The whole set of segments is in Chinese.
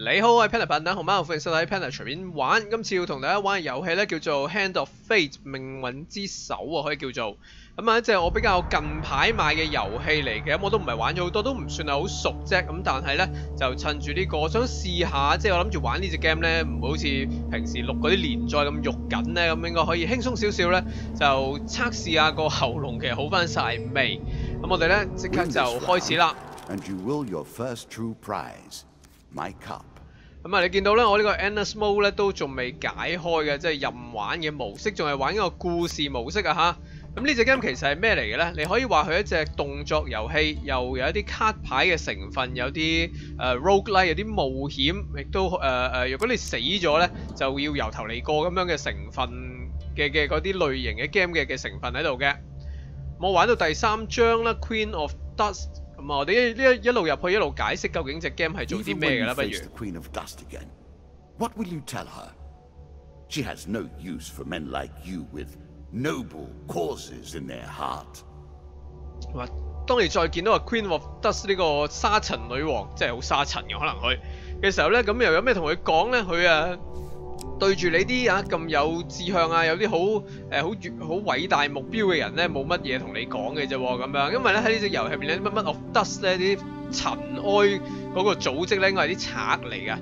你好，我係 Panda 笨蛋，好嗎？歡迎收睇 Panda 隨便玩。今次要同大家玩嘅遊戲咧，叫做 Hand of Fate 命運之手啊，可以叫做咁啊，即系我比較近排買嘅遊戲嚟嘅，咁我都唔係玩咗好多，都唔算係好熟啫。咁但係咧，就趁住呢個，我想試下，即係我諗住玩呢隻 game 咧，唔會好似平時錄嗰啲連載咁肉緊咧，咁應該可以輕鬆少少咧，就測試下個喉嚨其實好翻晒未。咁我哋咧即刻就開始啦。and you will your first true prize, my cup. 咁啊，你見到咧，我呢個 Endless Mode 咧都仲未解開嘅，即係任玩嘅模式，仲係玩一個故事模式啊吓。咁呢隻 game 其實係咩嚟嘅咧？你可以話佢一隻動作遊戲，又有一啲卡牌嘅成分，有啲誒、呃、roguelike，有啲冒險，亦都誒誒，如果你死咗咧，就要由頭嚟過咁樣嘅成分嘅嘅嗰啲類型嘅 game 嘅嘅成分喺度嘅。我玩到第三章啦，Queen of Dust。咁啊，我哋呢一一路入去，一路解釋究竟只 game 係做啲咩嘅啦，不如。Queen of Dust again, what will you tell her? She has no use for men like you with noble causes in their heart. 話當你再見到阿 Queen of Dust 呢個沙塵女王，即係好沙塵嘅可能佢嘅時候咧，咁又有咩同佢講咧？佢啊對住你啲啊咁有志向啊，有啲好誒好遠好偉大目標嘅人咧，冇乜嘢同你講嘅啫，咁樣，因為咧喺呢隻遊戲入邊咧，乜乜 of Dust 咧啲塵埃嗰個組織咧，應該係啲賊嚟嘅。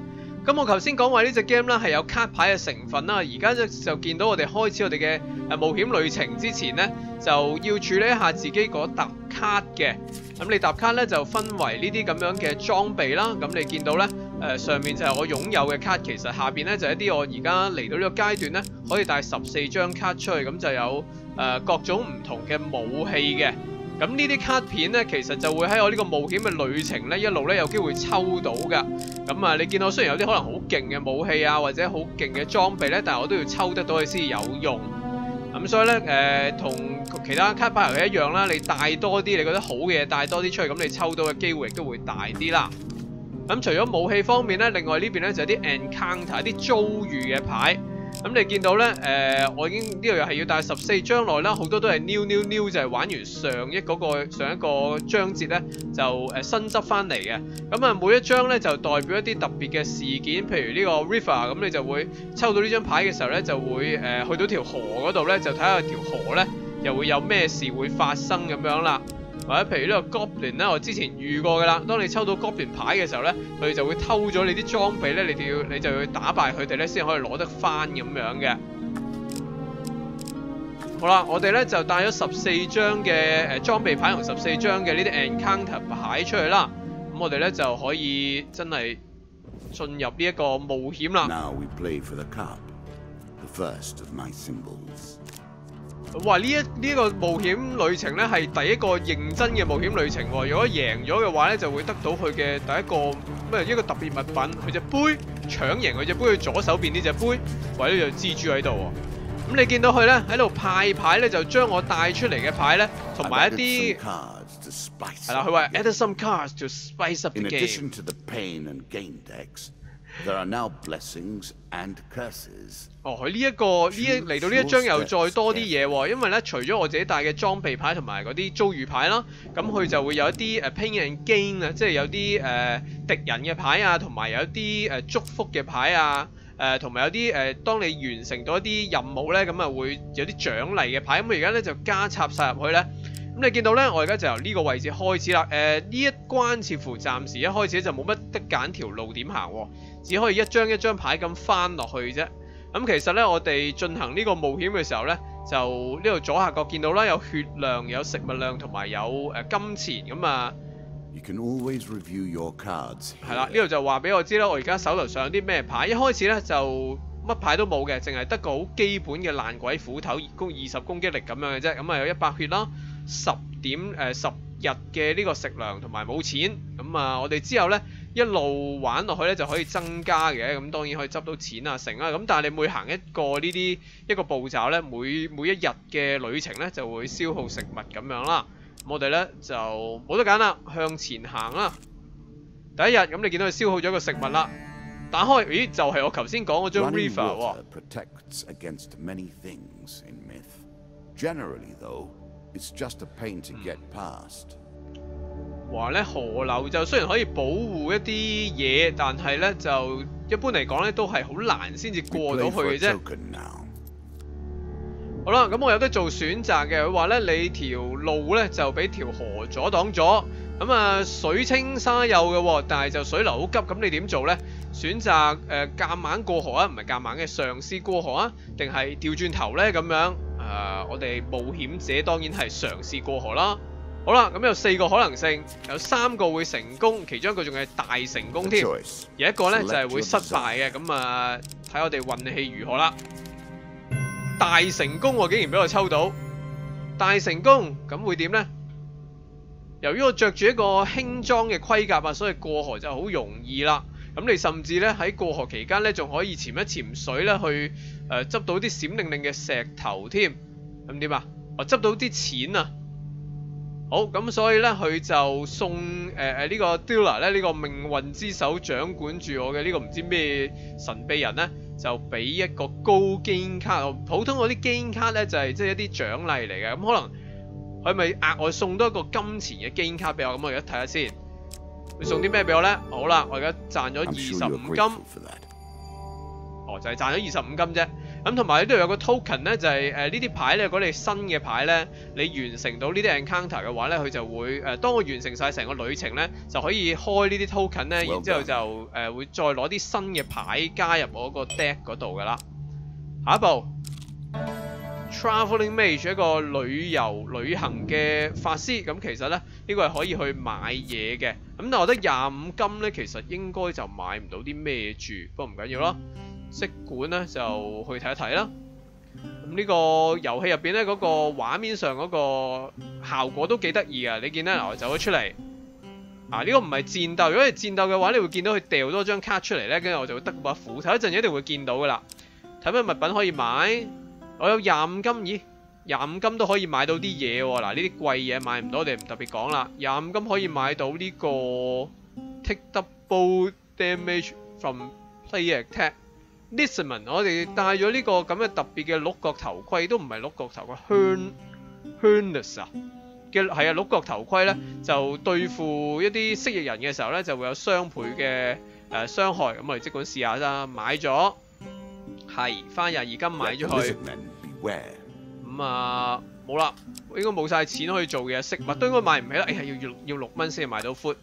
咁我頭先講話呢隻 game 啦係有卡牌嘅成分啦，而家就就見到我哋開始我哋嘅誒冒險旅程之前呢，就要處理一下自己嗰沓卡嘅。咁你沓卡咧就分為呢啲咁樣嘅裝備啦。咁你見到咧、呃上面就係我擁有嘅卡，其實下邊咧就係一啲我而家嚟到呢個階段咧可以帶十四張卡出去，咁就有誒、呃各種唔同嘅武器嘅。咁呢啲卡片咧，其實就會喺我呢個冒險嘅旅程咧，一路咧有機會抽到㗎。咁啊，你見到雖然有啲可能好勁嘅武器啊，或者好勁嘅裝備咧，但係我都要抽得到佢先有用。咁所以咧，誒、同其他卡牌遊戲一樣啦，你帶多啲你覺得好嘅嘢帶多啲出去，咁你抽到嘅機會亦都會大啲啦。咁除咗武器方面咧，另外呢邊咧就有啲 encounter 一啲遭遇嘅牌。咁你見到咧，誒、我已經呢度又係要帶十四張內啦，好多都係 new new new，就係玩完上一嗰、個上一個章節咧，就誒、新執翻嚟嘅。咁啊，每一張咧就代表一啲特別嘅事件，譬如呢個 river，咁你就會抽到呢張牌嘅時候咧，就會誒、去到條河嗰度咧，就睇下條河咧又會有咩事會發生咁樣啦。或者譬如呢個 Goblin 咧，我之前遇過㗎啦。當你抽到 Goblin 牌嘅時候咧，佢就會偷咗你啲裝備咧，你哋要你就要打敗佢哋咧，先可以攞得翻咁樣嘅。好啦，我哋咧就帶咗十四張嘅誒裝備牌同十四張嘅呢啲 Encounter 牌出去啦。咁我哋咧就可以真係進入呢一個冒險啦。Now we play for the cup, the first of my symbols. 哇！呢一呢一個冒險旅程咧係第一個認真嘅冒險旅程喎。如果贏咗嘅話咧，就會得到佢嘅第一個咩一個特別物品，佢隻杯搶贏佢隻杯，佢左手邊呢隻杯，或者有蜘蛛喺度喎。咁你見到佢咧喺度派牌咧，就將我帶出嚟嘅牌咧，同埋一啲 to 係啦佢話 the add some cards to spice up In the game。There are now blessings and curses. 哦，佢呢一個呢一嚟到呢一張又再多啲嘢喎，因為咧除咗我自己帶嘅裝備牌同埋嗰啲遭遇牌啦，咁佢就會有一啲誒 pain and gain 啊，即係有啲誒、呃、敵人嘅牌啊，同埋有一啲誒、呃祝福嘅牌啊，誒同埋有啲誒、呃、當你完成到一啲任務咧，咁啊會有啲獎勵嘅牌，咁我而家咧就加插晒入去咧。咁你見到咧，我而家就由呢個位置開始啦。誒、呢一關似乎暫時一開始就冇乜得揀條路點行喎，只可以一張一張牌咁翻落去啫。咁其實咧，我哋進行呢個冒險嘅時候咧，就呢度左下角見到啦，有血量、有食物量同埋有誒、呃金錢咁啊，You can always review your cards 係啦，呢度就話俾我知啦，我而家手頭上有啲咩牌。一開始咧就乜牌都冇嘅，淨係得個好基本嘅爛鬼斧頭，攻二十攻擊力咁樣嘅啫。咁啊有一百血啦，十點誒十、日嘅呢個食糧同埋冇錢。咁啊，我哋之後咧一路玩落去咧就可以增加嘅。咁當然可以執到錢啊成啊。咁但係你每行一個呢啲一個步驟咧，每每一日嘅旅程咧就會消耗食物咁樣啦。咁我哋咧就冇得揀啦，向前行啦。第一日咁你見到佢消耗咗個食物啦，打開，咦就係、我頭先講嗰張 river 喎。water protects against many things in myth. Generally, though, it's just a pain to get past. 話咧河流就雖然可以保護一啲嘢，但係咧就一般嚟講咧都係好難先至過到去嘅啫。好啦，咁我有得做選擇嘅，佢話咧你條路咧就俾條河阻擋咗，咁啊水清沙幼嘅喎，但係就水流好急，咁你點做咧？選擇誒夾硬過河啊，唔係夾硬嘅嘗試過河啊，定係調轉頭咧咁樣？誒、我哋冒險者當然係嘗試過河啦。好啦，咁有四個可能性，有三個會成功，其中一個仲係大成功添。有一個咧就係會失敗嘅，咁啊睇我哋運氣如何啦。大成功我，竟然俾我抽到大成功，咁會點呢？由於我着住一個輕裝嘅盔甲啊，所以過河就好容易啦。咁你甚至咧喺過河期間咧，仲可以潛一潛水咧去誒執、到啲閃靈靈嘅石頭添。咁點啊？我執到啲錢啊！好咁，所以咧佢就送誒誒呢個 Dilla 咧呢個命運之手掌管住我嘅呢個唔知咩神秘人咧，就俾一個高基因卡。普通嗰啲基因卡咧就係即係一啲獎勵嚟嘅，咁可能佢咪額外送多一個金錢嘅基因卡俾我，咁我而家睇下先，佢送啲咩俾我咧？好啦，我而家賺咗二十五金。哦，就係賺咗二十五金啫。咁同埋呢度有個 token 咧，就係誒呢啲牌咧，如果你新嘅牌咧，你完成到呢啲 encounter 嘅話咧，佢就會誒、呃、當我完成晒成個旅程咧，就可以開呢啲 token 咧，然之後就誒、呃、會再攞啲新嘅牌加入我個 deck 嗰度噶啦。下一步，traveling mage 一個旅遊旅行嘅法師，咁其實咧呢、呢個係可以去買嘢嘅。咁但係我覺得廿五金咧，其實應該就買唔到啲咩住，不過唔緊要啦。識管咧就去睇一睇啦。咁呢个游戏入边咧嗰個畫面上嗰個效果都几得意啊！你见咧嗱，我走咗出嚟啊，呢、个唔系战斗，如果系战斗嘅话，你会见到佢掉多张卡出嚟咧，跟住我就會得把斧頭，一阵一定会见到噶啦。睇咩物品可以买？我有廿五金，咦？廿五金都可以买到啲嘢喎。嗱，呢啲贵嘢买唔到，我哋唔特别讲啦。廿五金可以买到呢个 take double damage from player attack。Nisman，我哋戴咗呢個咁嘅特別嘅鹿角頭盔，都唔係鹿角頭盔，Hern Harness 啊嘅係啊，鹿角頭盔咧就對付一啲蜥蜴人嘅時候咧就會有雙倍嘅誒傷害，咁我哋即管試下啦，買咗係翻廿二金買咗佢。咁啊冇啦，應該冇晒錢可以做嘅，食物都應該買唔起啦。哎呀，要要要六蚊先至買到 food，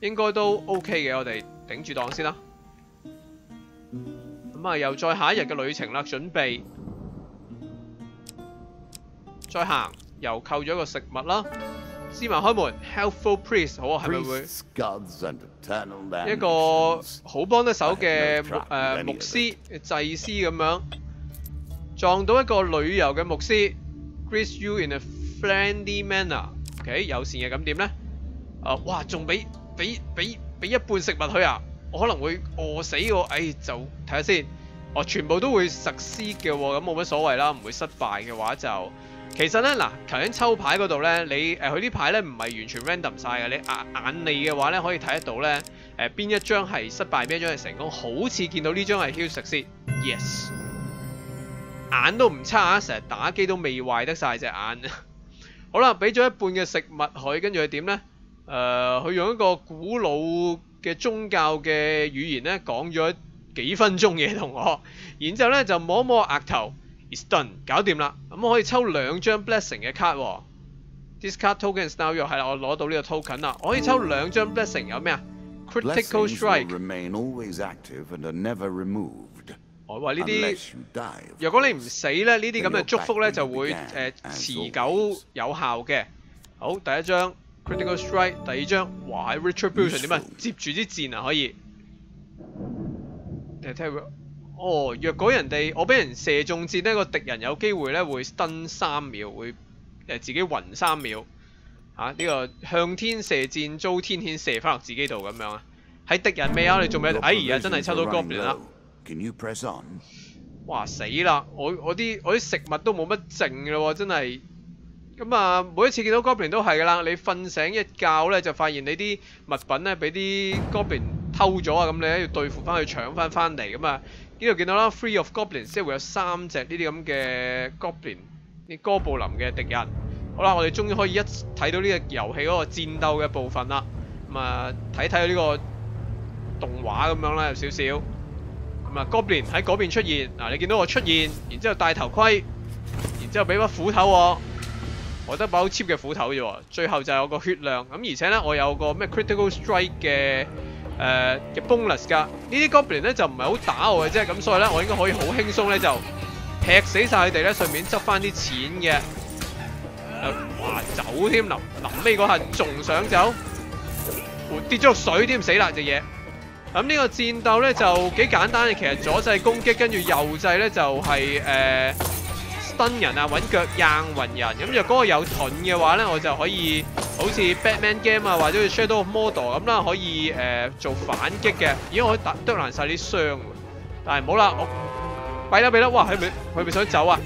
應該都 OK 嘅，我哋頂住檔先啦。咁啊，又再下一日嘅旅程啦，准备再行，又扣咗个食物啦。芝麻开门，Helpful Priest，好啊，系咪会一个好帮得手嘅诶牧师、祭司咁样撞到一个旅游嘅牧师，Greet you in a friendly manner，OK，、友善嘅咁点咧？啊，哇，仲俾俾俾俾一半食物佢啊！我可能會餓死喎，哎，就睇下先。哦，全部都會實施嘅喎，咁冇乜所謂啦，唔會失敗嘅話就。其實咧，嗱，頭先抽牌嗰度咧，你誒佢啲牌咧唔係完全 random 晒嘅，你眼眼嘅話咧，可以睇得到咧，誒、邊一張係失敗，邊一張係成功，好似見到呢張係 Hill succeed yes，眼都唔差啊，成日打機都未壞得晒隻眼。好啦，俾咗一半嘅食物佢，跟住佢點咧？誒、佢用一個古老嘅宗教嘅語言咧講咗幾分鐘嘢同我，然之後咧就摸一摸額頭。It's done，搞掂啦。咁我可以抽兩張 blessing 嘅卡喎。This card token is now your 係啦，我攞到呢個 token 啦。我可以抽兩張 blessing，有咩啊？Critical strike。remain always active and never removed 我話呢啲若果你唔死咧，呢啲咁嘅祝福咧就會誒、持久有效嘅。好，第一張 critical strike，第二張哇喺 retribution 點啊接住啲箭啊可以。你睇下佢哦，若果人哋我俾人射中箭呢個敵人有機會咧會 stun 三秒，會誒自己暈三秒。嚇、呢、個向天射箭遭天譴射翻落自己度咁樣啊！喺敵人未啊？你做咩哎呀，真係抽到 running goblin 啦！Can you press on? 哇死啦！我我啲我啲食物都冇乜剩嘅咯喎，真係。咁啊，每一次見到 Goblin 都係噶啦，你瞓醒一覺咧就發現你啲物品咧俾啲 Goblin 偷咗啊，咁你咧要對付翻去搶翻翻嚟咁啊。呢度見到啦，Free of Goblins，即係會有三隻呢啲咁嘅 Goblin，啲哥布林嘅敵人。好啦，我哋終於可以一睇到呢個遊戲嗰個戰鬥嘅部分啦。咁啊，睇睇呢個動畫咁樣啦，有少少。咁啊，Goblin 喺嗰邊出現，嗱你見到我出現，然之後戴頭盔，然之後俾把斧頭我，我得把好 cheap 嘅斧頭啫喎。最後就有個血量，咁而且咧我有個咩 critical strike 嘅誒嘅 bonus 㗎。呢啲 Goblin 咧就唔係好打我嘅啫，咁所以咧我應該可以好輕鬆咧就劈死晒佢哋咧，順便執翻啲錢嘅。誒，哇走添，臨臨尾嗰下仲想走，跌咗落水添，死啦隻嘢。咁呢個戰鬥咧就幾簡單嘅，其實左掣攻擊，跟住右掣咧就係、誒、stun 人啊，揾腳硬暈人。咁若果我有盾嘅話咧，我就可以好似 Batman game 啊，或者 Shadow of Mordor 咁啦，可以誒、做反擊嘅。咦，我可以打剁爛晒啲傷喎，但係唔好啦，我弊啦弊啦，哇！佢咪佢咪想走啊？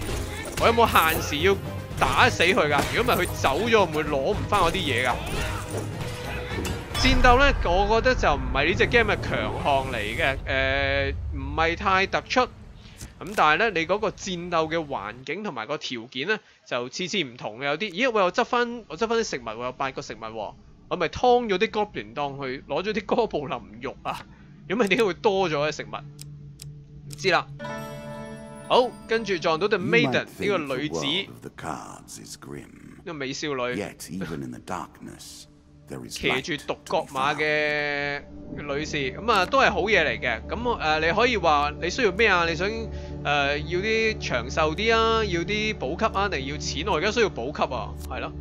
我有冇限時要打死佢㗎？如果唔係佢走咗，我唔會攞唔翻我啲嘢㗎。戰鬥咧，我覺得就唔係呢只 game 嘅強項嚟嘅，誒唔係太突出。咁但係咧，你嗰個戰鬥嘅環境同埋個條件咧，就次次唔同嘅。有啲，咦？我又執翻我執翻啲食物喎，有八個食物喎，我咪劏咗啲 goblin 當去攞咗啲哥布林肉啊？咁咪點解會多咗嘅食物？唔知啦。好，跟住撞到 The Maiden 呢個女子呢.個美少女。騎住獨角馬嘅女士，咁啊都係好嘢嚟嘅。咁誒、呃你可以話你需要咩啊？你想誒、呃要啲長壽啲啊，要啲補給啊，定要錢？我而家需要補給啊，係咯。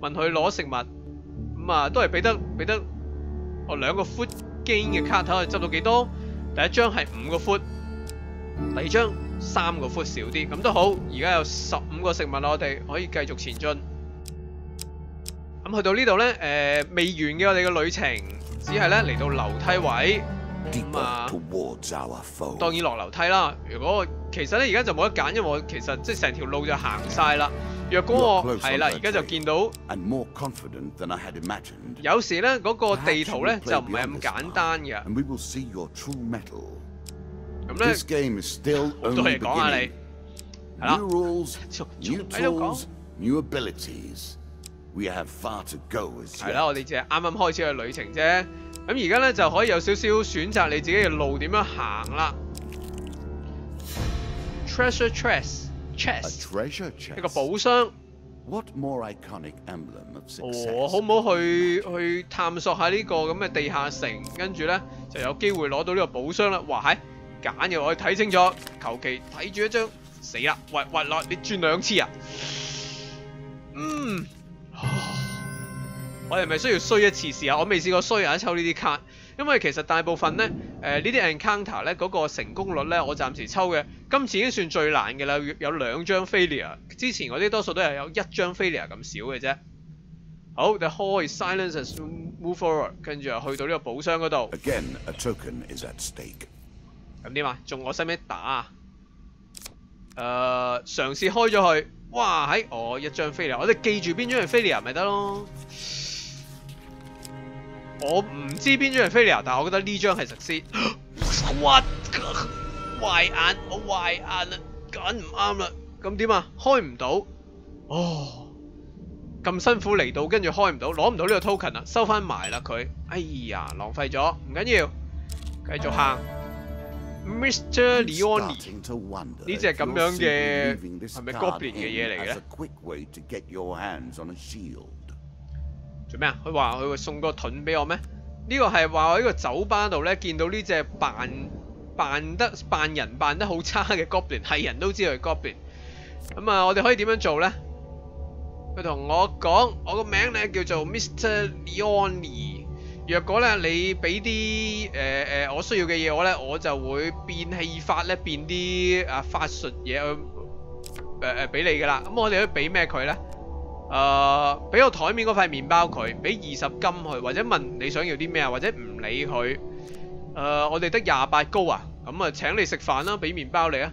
問佢攞食物，咁啊都係俾得俾得我兩個 foot gain 嘅卡睇下執到幾多。第一張係五個 foot，第二張三個 foot 少啲，咁都好。而家有十五個食物啦，我哋可以繼續前進。咁去到呢度呢，誒、未完嘅我哋嘅旅程，只係咧嚟到樓梯位，咁啊.當然落樓梯啦。如果其實咧而家就冇得揀，因為我其實即係成條路就行晒啦。若果我係啦，而家就.見到.有時咧嗰、個地圖咧就唔係咁簡單嘅。咁咧好多嘢講下你.係啦仲喺度講係啦，我哋只係啱啱開始嘅旅程啫。咁而家咧就可以有少少選擇你自己嘅路點樣行啦。Treasure chest chest treasure 一個 chest. 寶箱。What more iconic emblem of 哦?好唔好去去探索下呢個咁嘅地下城，跟住咧就有機會攞到呢個寶箱啦。哇，係揀嘅，我哋睇清楚，求其睇住一張，死啦！喂喂，落你轉兩次啊！嗯，我哋係咪需要衰一次試下？我未試過衰啊，抽呢啲卡，因為其實大部分咧，誒、呢啲 encounter 咧嗰、個成功率咧，我暫時抽嘅，今次已經算最難嘅啦，有兩張 failure，之前嗰啲多數都係有一張 failure 咁少嘅啫。好，the hall is silence move forward，跟住又去到呢個寶箱嗰度，Again, a token is at stake. 咁點啊？仲我使唔使打啊？誒、嘗試開咗佢，哇！喺、我一張 failure，我哋記住邊張係 failure 咪得咯。我唔知边张系 failure，但我觉得呢张系實施。壞。坏眼，我坏眼啦，拣唔啱啦，咁点啊？开唔到，哦，咁辛苦嚟到，跟住开唔到，攞唔到呢个 token 啦，收返埋啦佢。哎呀，浪费咗，唔紧要，继续行。Mr. Leoni，呢只咁样嘅系咪 Goblin 嘅嘢嚟嘅？做咩啊？佢話佢會送個盾俾我咩？呢個係話我喺個酒吧度咧見到呢隻扮扮得扮人扮得好差嘅 Goblin，係人都知佢 Goblin。咁啊，我哋可以點樣做咧？佢同我講，我個名咧叫做 Mr. Leoni。若果咧你俾啲誒誒我需要嘅嘢我咧，我就會變戲法咧，變啲啊法術嘢去誒誒俾你噶啦。咁我哋可以俾咩佢咧？誒，俾、我台面嗰塊麵包佢，俾二十金佢，或者問你想要啲咩啊，或者唔理佢。誒、我哋得廿八高啊，咁啊請你食飯啦，俾麵包你啊。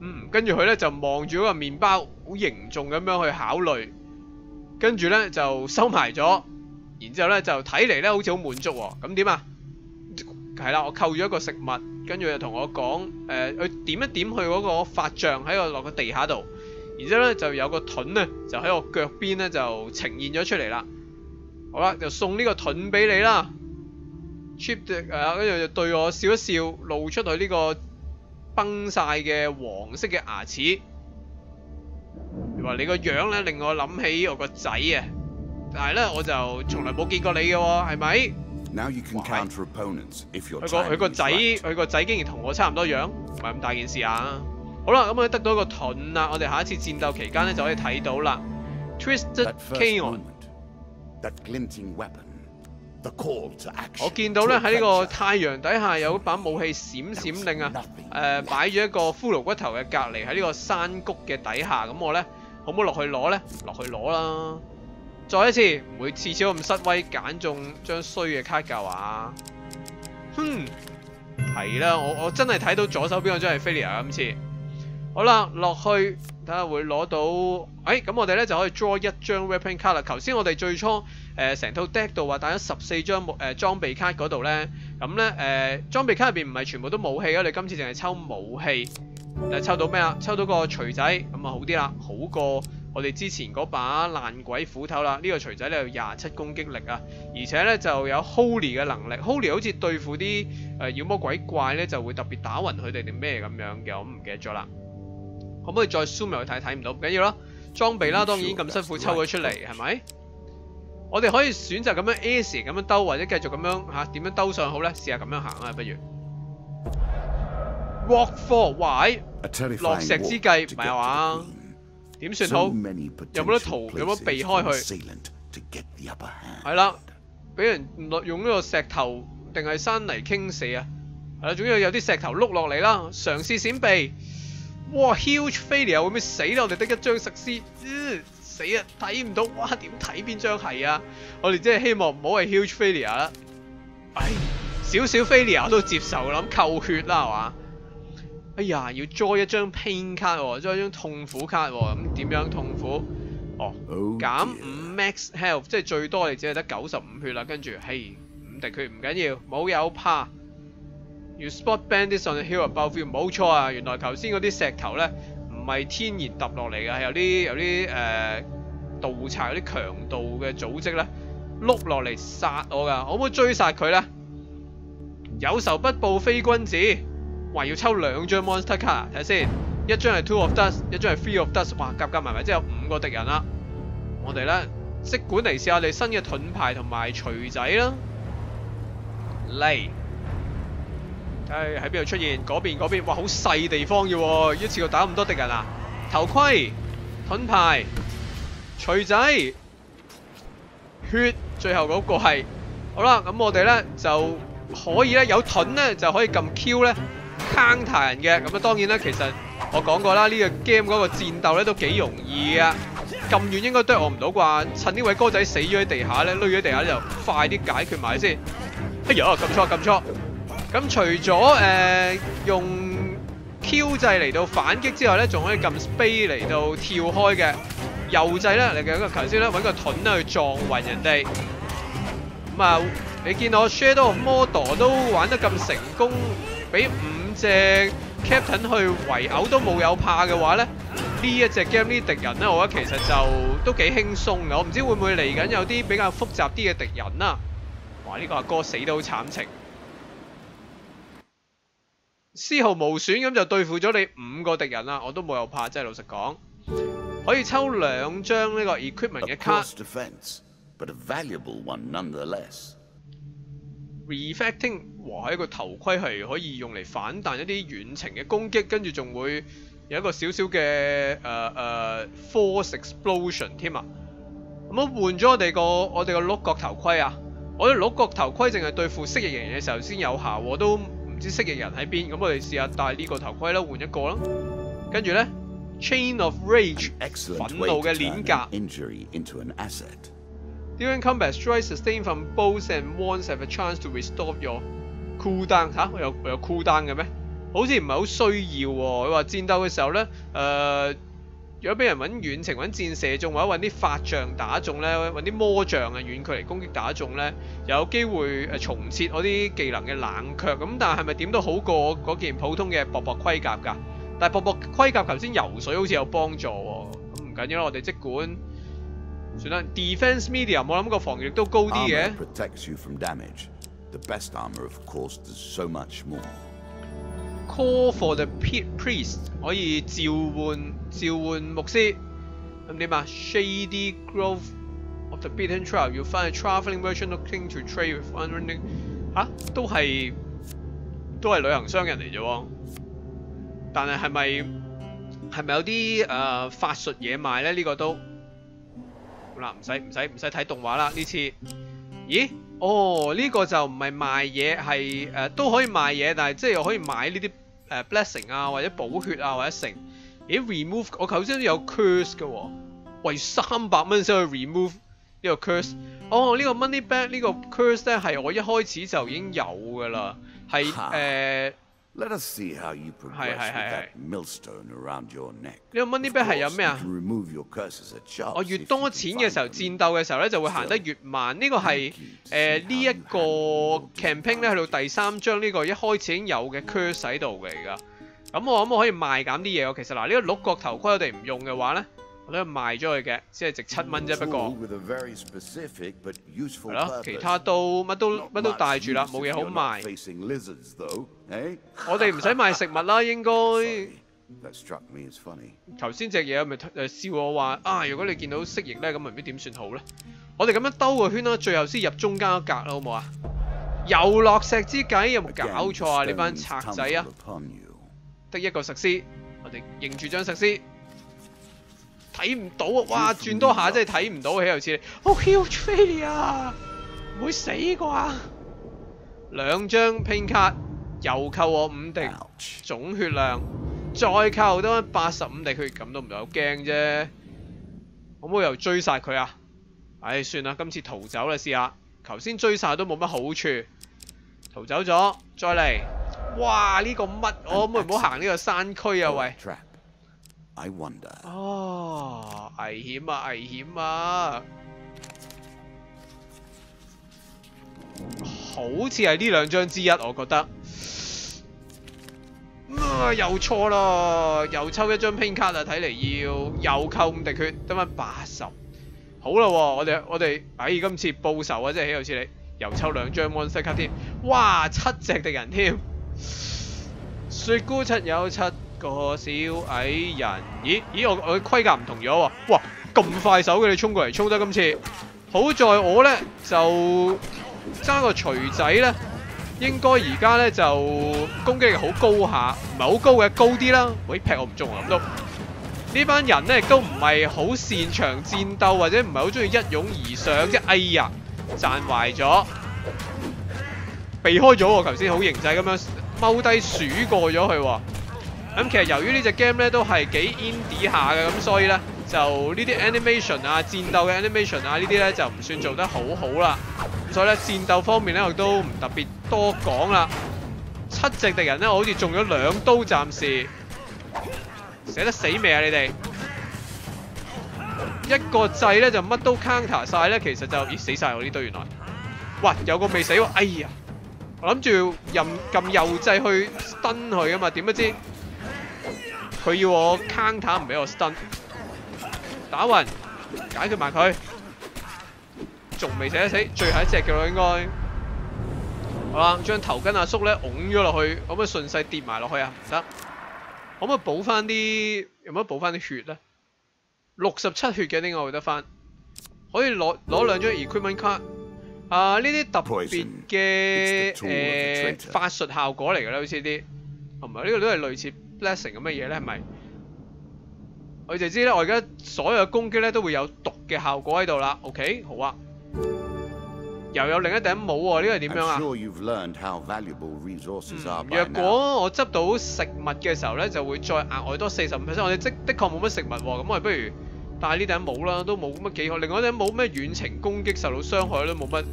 嗯，跟住佢咧就望住嗰個麵包，好凝重咁樣去考慮，跟住咧就收埋咗，然之後咧就睇嚟咧好似好滿足喎。咁點啊？係啦，我扣咗一個食物，跟住就同我講，誒、佢點一點去嗰個法杖喺個落個地下度。然之後咧就有個盾咧就喺我腳邊咧就呈現咗出嚟啦。好啦，就送呢個盾俾你啦。cheap 誒，跟住就對我笑一笑，露出佢呢個崩晒嘅黃色嘅牙齒。你話你個樣咧令我諗起我個仔啊，但係咧我就從來冇見過你嘅喎，係咪？Now you can counter opponents if your 佢個佢個 timing is 仔.佢個仔竟然同我差唔多樣，唔係咁大件事啊！好啦，咁我哋得到一個盾啦，我哋下一次戰鬥期間咧就可以睇到啦。Twisted That first Kaon，moment, that glinting weapon, the call to action. 我見到咧喺呢個太陽底下有一把武器閃閃令啊！誒、擺咗一個骷髏骨頭嘅隔離喺呢個山谷嘅底下，咁我咧好唔好落去攞咧？落去攞啦！再一次，唔會次次都咁失威，揀中張衰嘅卡㗎話。哼，係啦，我我真係睇到左手邊嗰張係 failure 今次。好啦，落去睇下會攞到，哎、咁我哋咧就可以 draw 一張 weapon card 啦。頭先我哋最初誒成、套 deck 度話帶咗十四張誒、裝備卡嗰度咧，咁咧誒裝備卡入邊唔係全部都武器啊，你今次淨係抽武器，誒抽到咩啊？抽到個錘仔，咁啊好啲啦，好過我哋之前嗰把爛鬼斧頭啦。呢、個錘仔咧有廿七攻擊力啊，而且咧就有 Holy 嘅能力，Holy 好似對付啲誒妖魔鬼怪咧就會特別打暈佢哋定咩咁樣嘅，我唔記得咗啦。可唔可以再 zoom 入去睇？睇唔到，唔緊要啦。裝備啦，當然咁辛苦抽咗出嚟，係咪？我哋可以選擇咁樣時咁樣兜，或者繼續咁樣嚇點、樣兜上好咧？試下咁樣行啊，不如。Walk，A terrifying 落石之計唔係話.點算好？有冇得逃有冇得避開 for 佢 assailant to get the upper hand. 係啦，俾人落用呢個石頭定係山泥傾瀉啊！係啦，總之有啲石頭碌落嚟啦，嘗試閃避。哇，huge failure 會唔會死啦？我哋得一張實施，呃死啊！睇唔到，哇點睇邊張係啊？我哋真係希望唔好係 huge failure 啦。唉，少少 failure 都接受，諗扣血啦係嘛？哎呀，要 draw 一張 pain 卡喎，draw 一張痛苦卡喎，咁點樣痛苦？哦。Oh 減五 max health，即係最多你只係得九十五血啦。跟住，嘿，五滴血唔緊要，冇有怕。要 spot bandits on the hill above you，冇錯啊！原來頭先嗰啲石頭咧，唔係天然揼落嚟嘅，係有啲有啲誒、呃、盜賊、有啲強盜嘅組織咧，碌落嚟殺我㗎。可唔可以追殺佢咧？有仇不報非君子，話要抽兩張 monster card，睇下先。一張係 two of dust，一張係 three of dust，哇，夾夾埋埋即係有五個敵人啦。我哋咧即管嚟試下我哋新嘅盾牌同埋錘仔啦，嚟睇下喺邊度出現？嗰邊嗰邊，哇好細地方嘅喎，一次過打咁多敵人啊！頭盔、盾牌、錘仔、血，最後嗰個係好啦，咁我哋咧就可以咧有盾咧就可以撳 Q 咧 counter 人嘅，咁啊當然啦，其實我講過啦，呢、個 game 嗰個戰鬥咧都幾容易啊！咁遠應該啄我唔到啩？趁呢位哥仔死咗喺地下咧，攏咗喺地下咧就快啲解決埋先。哎呀，撳錯撳錯！咁除咗誒、用 Q 掣嚟到反擊之外咧，仲可以撳 Space 嚟到跳開嘅。右掣咧嚟嘅個頭先咧揾個盾咧去撞暈人哋。咁啊，你見我 Shadow of Mordor 都玩得咁成功，俾五隻 Captain 去圍毆都冇有怕嘅話咧，呢一隻 game 呢啲敵人咧，我覺得其實就都幾輕鬆嘅。我唔知會唔會嚟緊有啲比較複雜啲嘅敵人啦。哇！呢、個阿哥死得好慘情，絲毫無損咁就對付咗你五個敵人啦，我都冇有怕，即係老實講。可以抽兩張呢個 equipment 嘅卡 reflecting，哇！一個頭盔係可以用嚟反彈一啲遠程嘅攻擊，跟住仲會有一個少少嘅誒誒 force explosion 添啊！咁啊換咗我哋個我哋個鹿角頭盔啊！我哋鹿角頭盔淨係對付蜥蜴人嘅時候先有效喎，都唔知蜥蜴人喺邊。咁我哋試下戴呢個頭盔啦，換一個啦。跟住咧，Chain of Rage，Excellent 憤怒嘅甲 an。injury into an asset. During combat, strikes sustained from bows and wands have a chance to restore your cooldown 吓、我有我有 cooldown 嘅咩？好似唔係好需要喎、佢話戰鬥嘅時候咧，誒、如果俾人揾遠程揾箭射中，或者揾啲法杖打中咧，揾啲魔杖啊遠距離攻擊打中咧，有機會誒重設我啲技能嘅冷卻。咁但係係咪點都好過嗰件普通嘅薄薄盔甲㗎？但係薄薄盔甲頭先游水好似有幫助喎、緊要啦，我哋即管算啦。Defense medium 我諗個防御力都高啲嘅。Call for the priest 可以召喚召喚牧師。咁點啊？Shady Grove of the Beaten Trail, you find a traveling merchant looking to trade with unrunning 吓、都係都係旅行商人嚟啫。但係係咪係咪有啲誒、法術嘢賣咧？呢、個都好啦，唔使唔使唔使睇動畫啦呢次。咦？哦，呢、個就唔係賣嘢，係誒、呃都可以賣嘢，但係即係又可以買呢啲誒 blessing 啊，或者補血啊，或者成。咦？remove 我頭先都有 curse 嘅喎、為三百蚊先去 remove 呢個 curse。哦，呢、個 money back 呢個 curse 咧係我一開始就已經有㗎啦，係哈誒。Let us see how you provide millstone around your neck. 呢個 money bag 係有咩啊？我越多錢嘅時候，戰鬥嘅時候咧就會行得越慢。呢個係誒呢一個 campaign 咧去到第三章呢個一開始已經有嘅 curse 喺度嘅而家。咁我諗我可以賣減啲嘢我。其實嗱，呢個六角頭盔我哋唔用嘅話咧，我都賣咗佢嘅，只係值七蚊啫。不過係咯，其他都乜都乜都帶住啦，冇嘢好賣。Eh? 我哋唔使賣食物啦，應該。Sorry, that struck me as funny. 頭先只嘢咪誒笑我話啊，如果你見到蜥蜴咧，咁唔知點算好咧？我哋咁樣兜個圈啦，最後先入中間嗰格啦，好唔好啊？遊落石之計有冇搞錯啊？你班賊仔啊！得一個石獅，我哋認住張石獅，睇唔到啊！哇，轉多下真係睇唔到，豈有此理！哦，huge failure，唔會死啩？兩張拼卡，又扣我五滴.總血量，再扣多翻八十五滴血，咁都唔係好驚啫。可唔可以又追殺佢啊？唉，算啦，今次逃走啦，試下。頭先追晒都冇乜好處，逃走咗，再嚟。哇！呢、個乜？我可唔可以唔好行呢個山區啊？Oh, 喂.哦，危險啊！危險啊！好似係呢兩張之一，我覺得。啊！又錯啦，又抽一張拼卡啊！睇嚟要又扣五滴血，得翻八十。好啦喎，我哋我哋，唉，今次報仇啊！真係豈有此理，又抽兩張 monster 卡添，哇，七隻敵人添。雪姑七有七個小矮人，咦咦，我我盔甲唔同咗喎，哇，咁快手嘅你衝過嚟，衝得今次。好在我呢，就揸個錘仔呢，應該而家呢，就攻擊力好高下，唔係好高嘅，高啲啦。喂，劈我唔中啊咁都。呢班人呢，亦都唔係好擅長戰鬥，或者唔係好中意一擁而上，即哎呀，賺壞咗，避開咗喎。頭先好型仔咁樣踎低鼠過咗佢喎。咁其實由於呢只 game 咧都係幾 indie 下嘅，咁所以咧就呢啲 animation 啊、戰鬥嘅 animation 啊呢啲咧就唔算做得好好啦。咁所以咧戰鬥方面咧我都唔特別多講啦。七隻敵人咧我好似中咗兩刀，暫時寫得死未啊你哋？一個掣咧就乜都 counter 晒咧，其實就咦死晒我呢堆原來。哇有個未死喎，哎呀！我諗住任撳右掣去 stun 佢噶嘛，點不知佢要我 counter 唔俾我 stun，打暈，解決埋佢，仲未死得死，最後一隻嘅咯應該。好啦，將頭巾阿叔咧拱咗落去，可唔可以順勢跌埋落去啊？唔得，可唔可以補翻啲？有冇得補翻啲血咧？六十七血嘅點解會得翻？可以攞攞兩張 equipment card。啊！呢啲特別嘅 traitor. 法術效果嚟㗎啦，好似啲，同埋呢個都係類似 blessing 咁嘅嘢咧，係咪？我就知咧，我而家所有嘅攻擊咧都會有毒嘅效果喺度啦。OK，好啊。又有另一頂帽喎，呢個係點樣啊若果我執到食物嘅時候咧，就會再額外多四十五 percent。我哋即的確冇乜食物喎，咁我哋不如戴呢頂帽啦，都冇乜幾好。另外一頂帽咩遠程攻擊受到傷害都冇乜，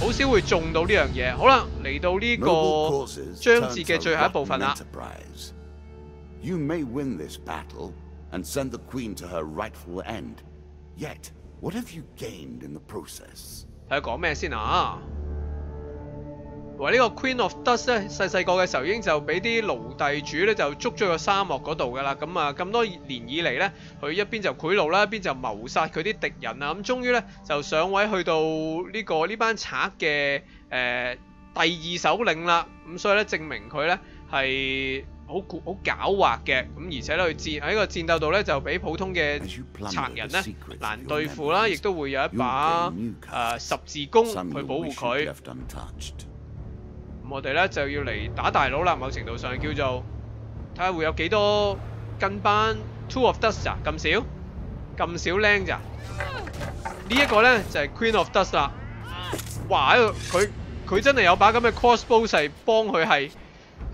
好少會中到呢樣嘢。好啦，嚟到呢、causes 章節 turn 嘅最後一部分啦。and send the queen to her rightful end. Yet, what have you gained in the process? 讲咩先啊？话呢个 Queen of Dust 咧，细细个嘅时候已经就俾啲奴隶主咧就捉咗个沙漠嗰度噶啦。咁啊，咁多年以嚟咧，佢一边就贿赂啦，一边就谋杀佢啲敌人啊。咁终于咧就上位去到呢、个呢班贼嘅诶第二首领啦。咁所以咧证明佢咧系。好好狡猾嘅咁而且咧佢战喺个战斗度咧就比普通嘅贼人咧难对付啦亦都会有一把诶十字弓去保护佢。咁我哋咧就要嚟打大佬啦某程度上叫做睇下会有几多跟班 two of dust 啊咁少？咁少靓咋？呢一个咧就系 queen of dust 啦。哇佢佢真系有把咁嘅 crossbow 系幫帮佢系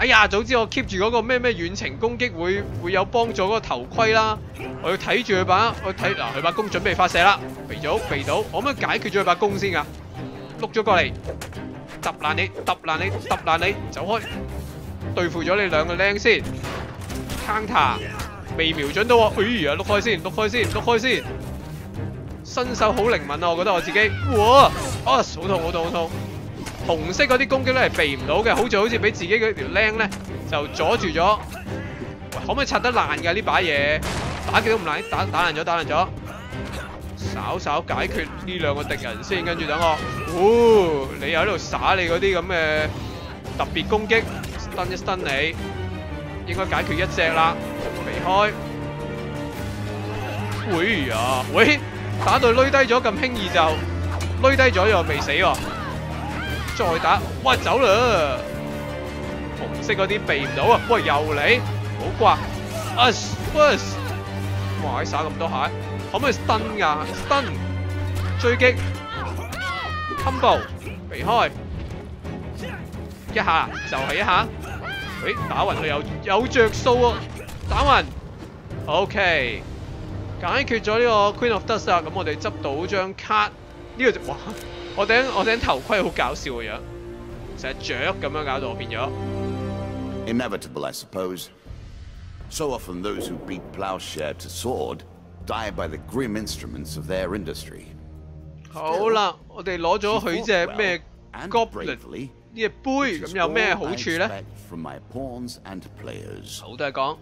哎呀，早知我 keep 住嗰個咩咩遠程攻擊會會有幫助嗰個頭盔啦。我要睇住佢把，我睇嗱佢把弓準備發射啦，避咗避到，我可唔可以解決咗佢把弓先㗎？碌咗過嚟。揼爛你，揼爛你，揼爛你，走開！對付咗你兩個僆先，counter 未瞄準到喎，哎呀，碌開先，碌開先，碌開先，身手好靈敏啊！我覺得我自己，哇，啊，好痛好痛好痛！紅色嗰啲攻擊咧係避唔到嘅，好似好似俾自己嗰條僆咧就阻住咗。喂，可唔可以拆得爛㗎呢把嘢？打極都唔爛，打打爛咗，打爛咗。稍稍解決呢兩個敵人先，跟住等我。哦，你又喺度耍你嗰啲咁嘅特別攻擊，stun 一 stun 你，應該解決一隻啦，避開。喂呀，喂，打到攣低咗咁輕易就攣低咗又未死喎，再打，喂走啦！紅色嗰啲避唔到啊，喂又嚟，好掛，us us，哇！耍咁多下。可唔可以 stun 噶？stun。追擊。Combo 避開。一下就係、一下，誒打暈佢有有着數喎，打暈，OK。解決咗呢個 Queen of Dust 啦，咁我哋執到張卡，呢、个就哇我頂我頂頭盔好搞笑嘅樣，成日雀咁樣搞到我變咗。Inevitable, I suppose. So often those who beat plowshare to sword die by the grim instruments of their industry. 好啦，我哋攞咗佢隻咩 Goblin 呢隻杯，咁有咩好處咧.好都係講，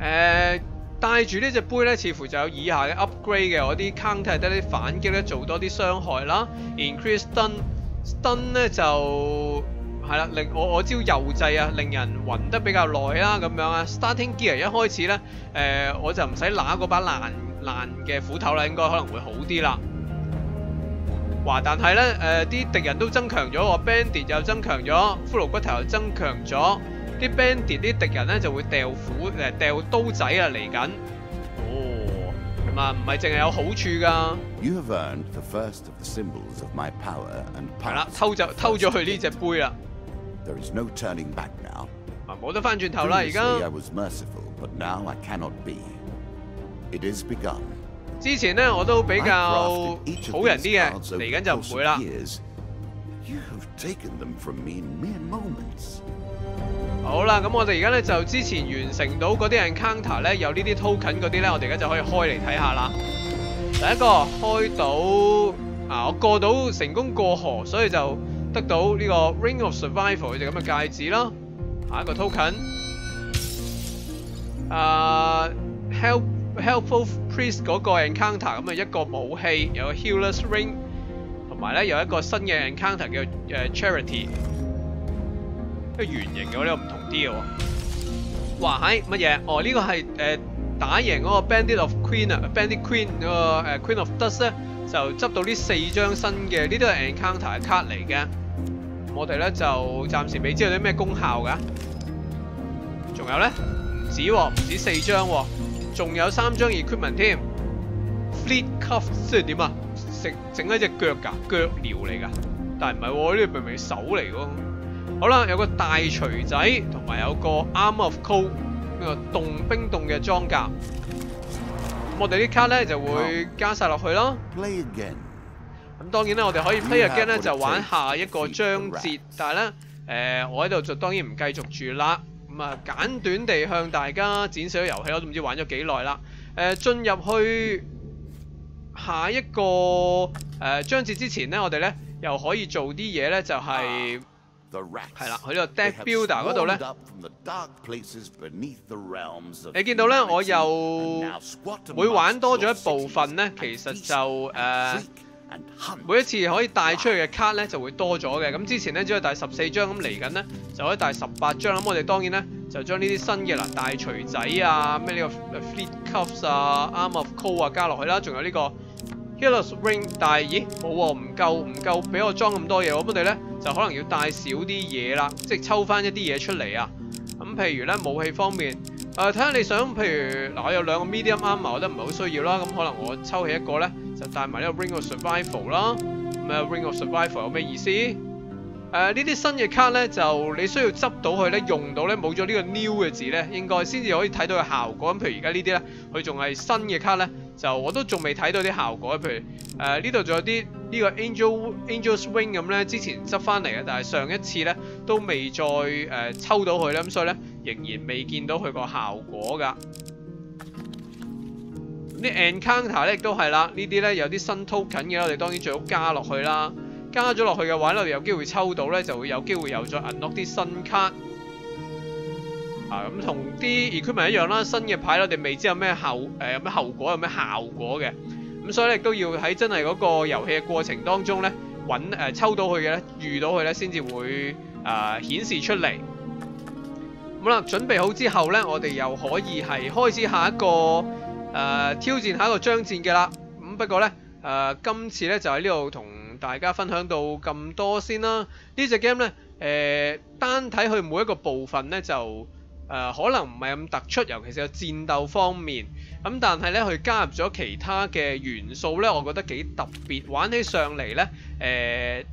誒、帶住呢隻杯咧，似乎就有以下嘅 upgrade 嘅，我啲 counter 得啲反擊咧，做多啲傷害啦，increase stun，stun 咧就係啦，令我我招右掣啊，令人暈得比較耐啦，咁樣啊，starting gear 一開始咧，誒、我就唔使拿嗰把爛爛嘅斧頭啦，應該可能會好啲啦。哇！但係咧，誒、啲敵人都增強咗喎，bandit 又增強咗，骷髏骨頭又增強咗，啲 bandit 啲敵人咧就會掉斧誒掉刀仔啊嚟緊。哦，咁啊唔係淨係有好處㗎，You have earned the first of the symbols of my power and 係啦.偷就偷咗佢呢只杯啦，There is no turning back now. 啊冇得翻轉頭啦而 Previously, I 家。was merciful, but now I cannot be. It is begun. 之前咧我都比較好人啲嘅，嚟緊就唔會啦。years. You have taken them from me in mere moments. 好啦，咁我哋而家咧就之前完成到嗰啲 encounter 咧，有呢啲 token 嗰啲咧，我哋而家就可以开嚟睇下啦。第一个开到啊，我过到成功过河，所以就得到呢个 Ring of Survival 就咁嘅戒指啦。下一个 token，啊 Help Helpful Priest 嗰个 encounter 咁啊一个武器，有个 Healer's Ring，同 埋咧有一個新嘅 encounter 叫誒 Charity。一個圓形嘅，呢、個唔同啲嘅喎。哇！喺乜嘢？哦，呢、個係誒、打贏嗰個 Bandit of Queen 啊，Bandit Queen 嗰、個、呃 Queen of Dust 咧，就執到呢四張新嘅，呢啲係 encounter 嘅卡嚟嘅。我哋咧就暫時未知道啲咩功效㗎。仲有咧，唔止喎、唔止四張喎、仲有三張 equipment 添。Fleet Cuff 即係點啊？整整一隻腳㗎，腳鐐嚟㗎。但係唔係喎，呢個明明手嚟喎。好啦，有個大锤仔，同埋有個 Arm of Cold 呢個凍冰凍嘅裝甲。咁我哋啲卡咧就會加晒落去啦。Play again. 咁當然啦，我哋可以 play again 咧就玩下一個章節但係咧誒我喺度就當然唔繼續住啦。咁啊簡短地向大家展示咗遊戲，我都唔知玩咗幾耐啦。誒、進入去下一個誒章節之前咧，我哋咧又可以做啲嘢咧，就係係啦，佢呢個 Deck Builder 嗰度咧。你見到咧，我又會玩多咗一部分咧，其實就誒每一次可以帶出去嘅卡咧就會多咗嘅。咁之前咧只可以帶十四張咁嚟緊咧，就可以帶十八張。咁我哋當然咧就將呢啲新嘅啦大錘仔啊，咩呢個 Fleet Cuffs 啊，Arm of Coal 啊加落去啦，仲有呢個。Heroes Ring，但系咦冇喎，唔夠唔夠俾我裝咁多嘢，咁我哋咧就可能要帶少啲嘢啦，即係抽翻一啲嘢出嚟啊。咁譬如咧武器方面，诶睇下你想，譬如嗱我有兩個 Medium Armor，我覺得唔係好需要啦，咁可能我抽起一個咧就帶埋呢個 Ring of Survival 啦。咁啊 Ring of Survival 有咩意思？誒呢啲新嘅卡咧，就你需要執到佢咧，用到咧冇咗呢個 new 嘅字咧，應該先至可以睇到個效果。咁譬如而家呢啲咧，佢仲係新嘅卡咧，就我都仲未睇到啲效果。譬如誒呢度仲有啲呢個 Angel Angel Swing 咁咧，之前執翻嚟嘅，但係上一次咧都未再誒、抽到佢啦，咁所以咧仍然未見到佢個效果㗎。啲 encounter 咧亦都係啦，呢啲咧有啲新 token 嘅，我哋當然最好加落去啦。加咗落去嘅話咧，我哋有機會抽到咧，就會有機會又再 unlock 啲新卡。啊，咁同啲 equipment 一樣啦，新嘅牌我哋未知有咩後誒、有咩後果，有咩效果嘅。咁所以咧亦都要喺真係嗰個遊戲嘅過程當中咧，揾誒、抽到佢嘅咧，遇到佢咧先至會誒、顯示出嚟。咁啦，準備好之後咧，我哋又可以係開始下一個誒、挑戰下一個章戰嘅啦。咁不過咧誒、今次咧就喺呢度同大家分享到咁多先啦。呢只 game 咧誒、單睇佢每一個部分咧就誒、可能唔係咁突出，尤其是個戰鬥方面。咁但係咧，佢加入咗其他嘅元素咧，我覺得幾特別，玩起上嚟咧誒。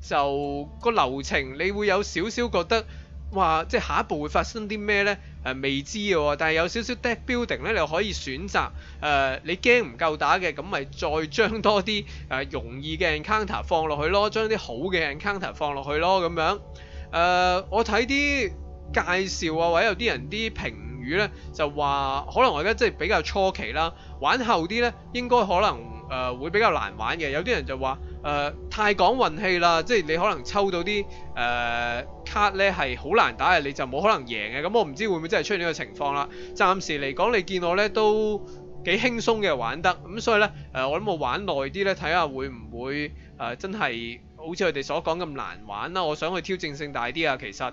就個流程，你會有少少覺得話，即係下一步會發生啲咩呢？誒、未知嘅喎，但係有少少 deck building 咧，你可以選擇誒、你驚唔夠打嘅，咁咪再將多啲誒、容易嘅 encounter 放落去咯，將啲好嘅 encounter 放落去咯，咁樣誒、我睇啲介紹啊，或者有啲人啲評語咧，就話可能我而家即係比較初期啦，玩後啲咧應該可能誒、會比較難玩嘅，有啲人就話。誒、太講運氣啦，即係你可能抽到啲誒、卡咧係好難打嘅，你就冇可能贏嘅。咁我唔知會唔會真係出現呢個情況啦。暫時嚟講，你見我咧都幾輕鬆嘅玩得，咁所以咧誒、我諗我玩耐啲咧，睇下會唔會誒、真係好似佢哋所講咁難玩啦。我想去挑戰性大啲啊，其實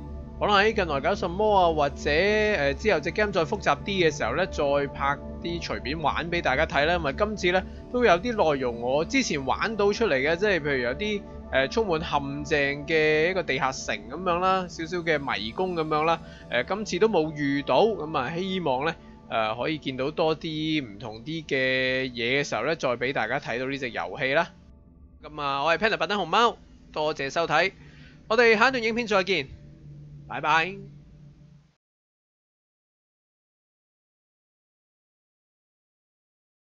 可能喺近來搞什麼啊，或者誒、之後隻 game 再複雜啲嘅時候咧，再拍啲隨便玩俾大家睇啦。因為今次咧都有啲內容我之前玩到出嚟嘅，即係譬如有啲誒、充滿陷阱嘅一個地下城咁樣啦，少少嘅迷宮咁樣啦。誒、今次都冇遇到，咁啊希望咧誒、可以見到多啲唔同啲嘅嘢嘅時候咧，再俾大家睇到呢隻遊戲啦。咁啊，我係 Panda 白燈熊貓，多謝收睇，我哋下一段影片再見，拜拜。